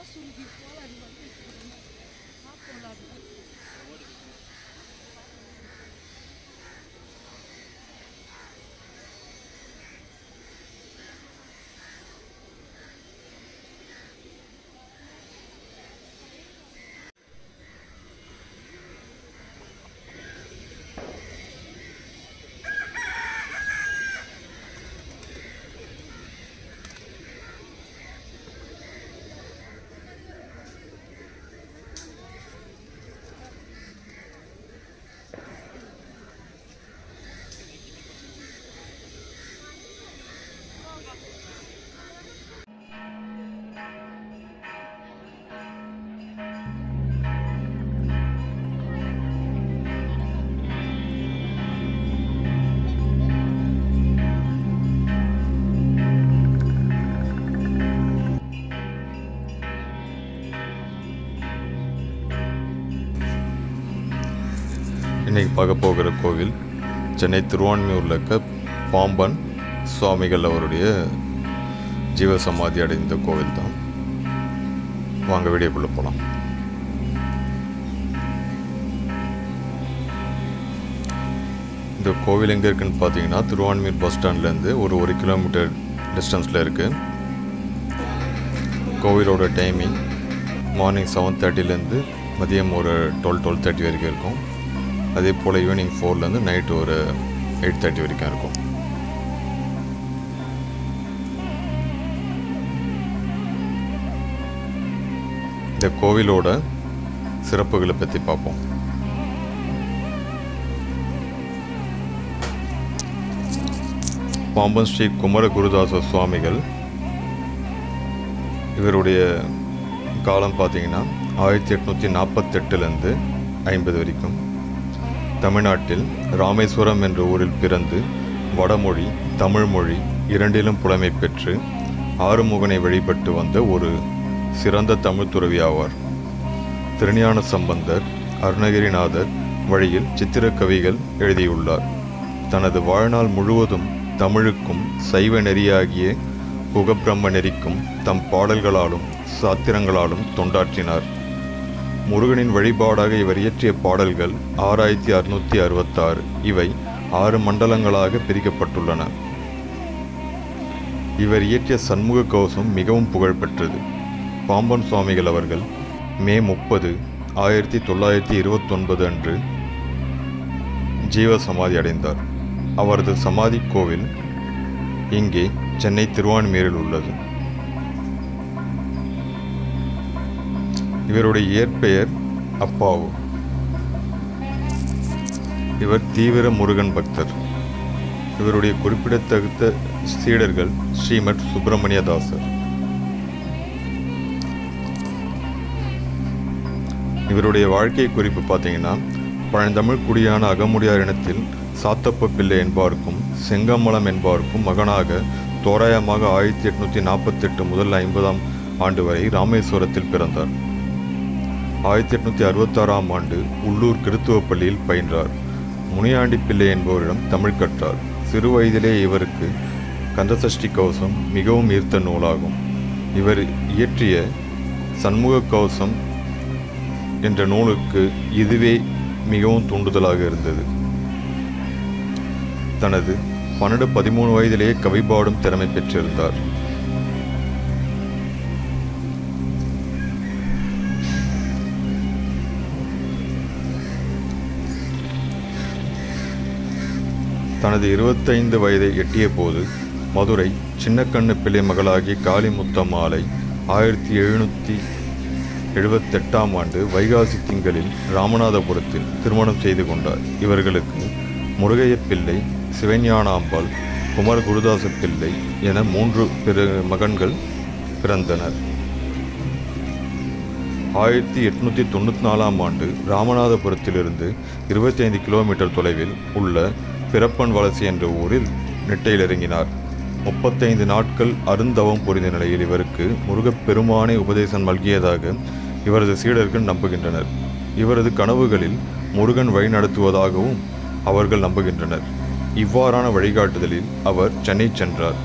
Asum di pola di mana? Apa lagi? இன்னைக்கு பார்க்க போகிற கோவில் சென்னை திருவான்மையூரில் இருக்க பாம்பன் சுவாமிகள் அவருடைய ஜீவ சமாதி அடைந்த கோவில் தான். வாங்க வீடியோக்குள்ளே போகலாம் இந்த கோவில் எங்கே இருக்குதுன்னு பார்த்தீங்கன்னா திருவான்மியூர் பஸ் ஸ்டாண்ட்லேருந்து ஒரு ஒரு கிலோமீட்டர் டிஸ்டன்ஸில் இருக்குது கோவிலோட டைமிங் மார்னிங் செவன் தேர்ட்டிலேருந்து மதியம் ஒரு டுவெல் டுவெல் தேர்ட்டி வரைக்கும் இருக்கும். அதே போல் ஈவினிங் ஃபோர்லேருந்து நைட்டு ஒரு எயிட் தேர்ட்டி வரைக்கும் இருக்கும். இந்த கோவிலோட சிறப்புகளை பற்றி பார்ப்போம். பாம்பன் ஸ்ரீ குமர குருதாச சுவாமிகள் இவருடைய காலம் பார்த்தீங்கன்னா ஆயிரத்தி எட்நூற்றி நாற்பத்தெட்டுலேருந்து ஐம்பது வரைக்கும். தமிழ்நாட்டில் ராமேஸ்வரம் என்ற ஊரில் பிறந்து வடமொழி தமிழ்மொழி இரண்டிலும் புலமை பெற்று ஆறுமுகனை வழிபட்டு வந்த ஒரு சிறந்த தமிழ் துறவி ஆவார். திருஞான சம்பந்தர் அருணகிரிநாதர் வழியில் சித்திரக்கவிகள் எழுதியுள்ளார். தனது வாழ்நாள் முழுவதும் தமிழுக்கும் சைவ நெறியாகிய புகப்பிரம்ம நெறிக்கும் தம் பாடல்களாலும் சாத்திரங்களாலும் தொண்டாற்றினார். முருகனின் வழிபாடாக இவர் இயற்றிய பாடல்கள் ஆறாயிரத்தி அறுநூத்தி அறுபத்தாறு. இவை ஆறு மண்டலங்களாக பிரிக்கப்பட்டுள்ளன. இவர் இயற்றிய சண்முக கவசம் மிகவும் புகழ்பெற்றது. பாம்பன் சுவாமிகள் அவர்கள் மே முப்பது ஆயிரத்தி தொள்ளாயிரத்தி இருபத்தொன்பது அன்று ஜீவ சமாதி அடைந்தார். அவரது சமாதி கோவில் இங்கே சென்னை திருவான்மீரில் உள்ளது. இவருடைய இயற்பெயர் அப்பாவு. இவர் தீவிர முருகன் பக்தர். இவருடைய குறிப்பிடத்தகுந்த சீடர்கள் ஸ்ரீமத் சுப்பிரமணிய தாசர். இவருடைய வாழ்க்கை குறிப்பு பார்த்தீங்கன்னா பழந்தமிழ் குடியான அகமுடியார் இனத்தில் சாத்தப்ப பிள்ளை என்பாருக்கும் செங்கமலம் என்பாருக்கும் மகனாக தோராயமாக ஆயிரத்தி எட்நூற்றி நாற்பத்தெட்டு முதல் ஐம்பதாம் ஆண்டு வரை ராமேஸ்வரத்தில் பிறந்தார். ஆயிரத்தி எட்நூற்றி அறுபத்தாறாம் ஆண்டு உள்ளூர் கிறித்துவ பள்ளியில் பயின்றார். முனியாண்டி பிள்ளை என்பவரிடம் தமிழ் கற்றார். சிறு வயதிலே இவருக்கு கந்தசஷ்டி கவசம் மிகவும் ஈர்த்த நூலாகும். இவர் இயற்றிய சண்முக கவசம் என்ற நூலுக்கு இதுவே மிகவும் தூண்டுதலாக இருந்தது. தனது பன்னெண்டு பதிமூணு வயதிலேயே கவி பாடும் திறமை பெற்றிருந்தார். தனது இருபத்தைந்து வயதை எட்டிய போது மதுரை சின்னக்கண்ணு பிள்ளை மகளாகி காளிமுத்தம்மாளை ஆயிரத்தி எழுநூற்றி எழுபத்தெட்டாம் ஆண்டு வைகாசி திங்களில் ராமநாதபுரத்தில் திருமணம் செய்து கொண்டார். இவர்களுக்கு முருகைய பிள்ளை சிவஞானாம்பாள் குமர குருதாச பிள்ளை என மூன்று பிற மகன்கள் பிறந்தனர். ஆயிரத்தி எட்நூற்றி தொண்ணூற்றி நாலாம் ஆண்டு ராமநாதபுரத்திலிருந்து இருபத்தி ஐந்து கிலோமீட்டர் தொலைவில் உள்ள பிறப்பன் வளசி என்ற ஊரில் நெட்டையில் இறங்கினார். முப்பத்தைந்து நாட்கள் அருந்தவம் புரிந்த நிலையில் இவருக்கு முருகப்பெருமானை உபதேசம் நல்கியதாக இவரது சீடர்கள் நம்புகின்றனர். இவரது கனவுகளில் முருகன் வழிநடத்துவதாகவும் அவர்கள் நம்புகின்றனர். இவ்வாறான வழிகாட்டுதலில் அவர் சென்னை சென்றார்.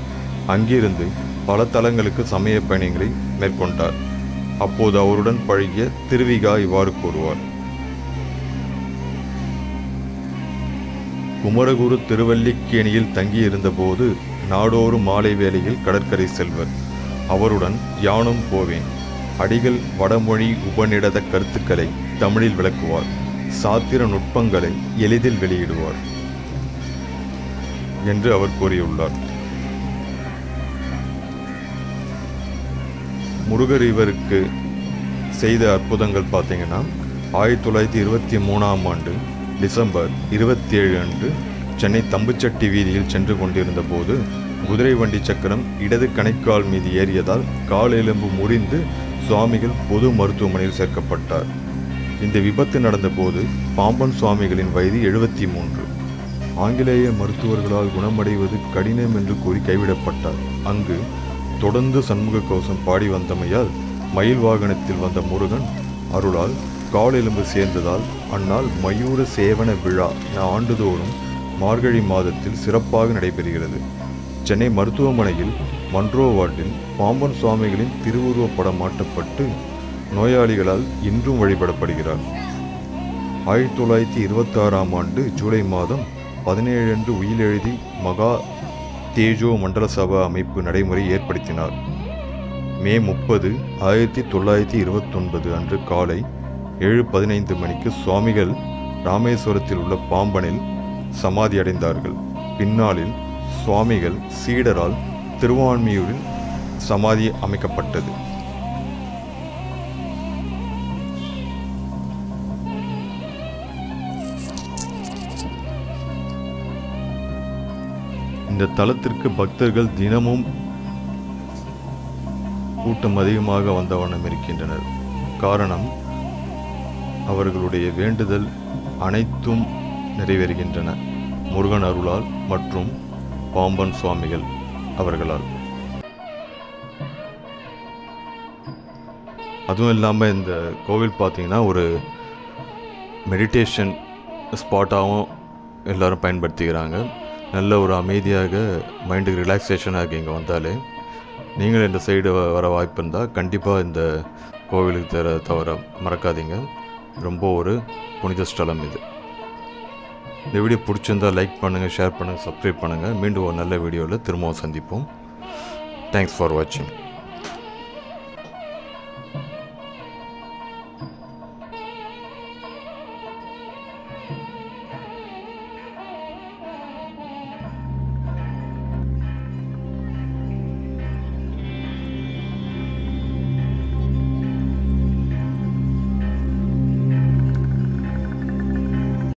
அங்கிருந்து பல தலங்களுக்கு சமய பயணங்களை மேற்கொண்டார். அப்போது அவருடன் பழகிய திருவிகா இவ்வாறு கூறுவார். குமரகுரு திருவல்லிக்கேணியில் தங்கியிருந்தபோது நாடோறும் மாலை வேளையில் கடற்கரை செல்வர். அவருடன் யானும் போவேன். அடிகள் வடமொழி உபநிடத கருத்துக்களை தமிழில் விளக்குவார். சாத்திர நுட்பங்களை எளிதில் வெளியிடுவார் என்று அவர் கூறியுள்ளார். முருகர் இவருக்கு செய்த அற்புதங்கள் பார்த்தீங்கன்னா ஆயிரத்தி தொள்ளாயிரத்தி இருபத்தி மூணாம் ஆண்டு டிசம்பர் இருபத்தி ஏழு அன்று சென்னை தம்புச்சட்டி வீதியில் சென்று கொண்டிருந்த போது குதிரை வண்டி சக்கரம் இடது கணைக்கால் மீது ஏறியதால் கால் எலும்பு முறிந்து சுவாமிகள் பொது மருத்துவமனையில் சேர்க்கப்பட்டார். இந்த விபத்து நடந்தபோது பாம்பன் சுவாமிகளின் வயது எழுபத்தி மூன்று ஆங்கிலேய மருத்துவர்களால் குணமடைவது கடினம் என்று கூறி கைவிடப்பட்டார். அங்கு தொடர்ந்து சண்முக கவசம் பாடி வந்தமையால் மயில் வாகனத்தில் வந்த முருகன் அருளால் கால் எலும்பு சேர்ந்ததால் அந்நாள் மயூர சேவன விழா என ஆண்டுதோறும் மார்கழி மாதத்தில் சிறப்பாக நடைபெறுகிறது. சென்னை மருத்துவமனையில் மன்றோ வார்டில் பாம்பன் சுவாமிகளின் திருவுருவப் படம் மாட்டப்பட்டு நோயாளிகளால் இன்றும் வழிபடப்படுகிறார். ஆயிரத்தி தொள்ளாயிரத்தி இருபத்தாறாம் ஆண்டு ஜூலை மாதம் பதினேழு அன்று உயிலெழுதி மகா தேஜோ மண்டல சபா அமைப்பு நடைமுறை ஏற்படுத்தினார். மே முப்பது ஆயிரத்தி தொள்ளாயிரத்தி இருபத்தொன்பது அன்று காலை ஏழு பதினைந்து மணிக்கு சுவாமிகள் ராமேஸ்வரத்தில் உள்ள பாம்பனில் சமாதி அடைந்தார்கள். பின்னாளில் சுவாமிகள் சீடரால் திருவான்மியூரில் சமாதி அமைக்கப்பட்டது. இந்த தலத்திற்கு பக்தர்கள் தினமும் கூட்டம் அதிகமாக வந்த வண்ணம் இருக்கின்றனர். காரணம் அவர்களுடைய வேண்டுதல் அனைத்தும் நிறைவேறுகின்றன. முருகன் அருளால் மற்றும் பாம்பன் சுவாமிகள் அவர்களால். அதுவும் இல்லாமல் இந்த கோவில் பார்த்தீங்கன்னா ஒரு மெடிடேஷன் ஸ்பாட்டாகவும் எல்லோரும் பயன்படுத்திக்கிறாங்க. நல்ல ஒரு அமைதியாக மைண்டுக்கு ரிலாக்ஸேஷனாக இங்கே வந்தாலே. நீங்கள் இந்த சைடு வர வாய்ப்பு இருந்தால் கண்டிப்பாக இந்த கோவிலுக்கு தர தவிர மறக்காதீங்க. ரொம்ப ஒரு புனித ஸ்தலம் இது. இந்த வீடியோ பிடிச்சிருந்தா லைக் பண்ணுங்கள் ஷேர் பண்ணுங்கள் சப்ஸ்கிரைப் பண்ணுங்கள் மீண்டும் ஒரு நல்ல வீடியோவில் திரும்பவும் சந்திப்போம். தேங்க்ஸ் ஃபார் வாட்சிங்